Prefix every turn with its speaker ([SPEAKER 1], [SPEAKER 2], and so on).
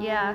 [SPEAKER 1] Yeah.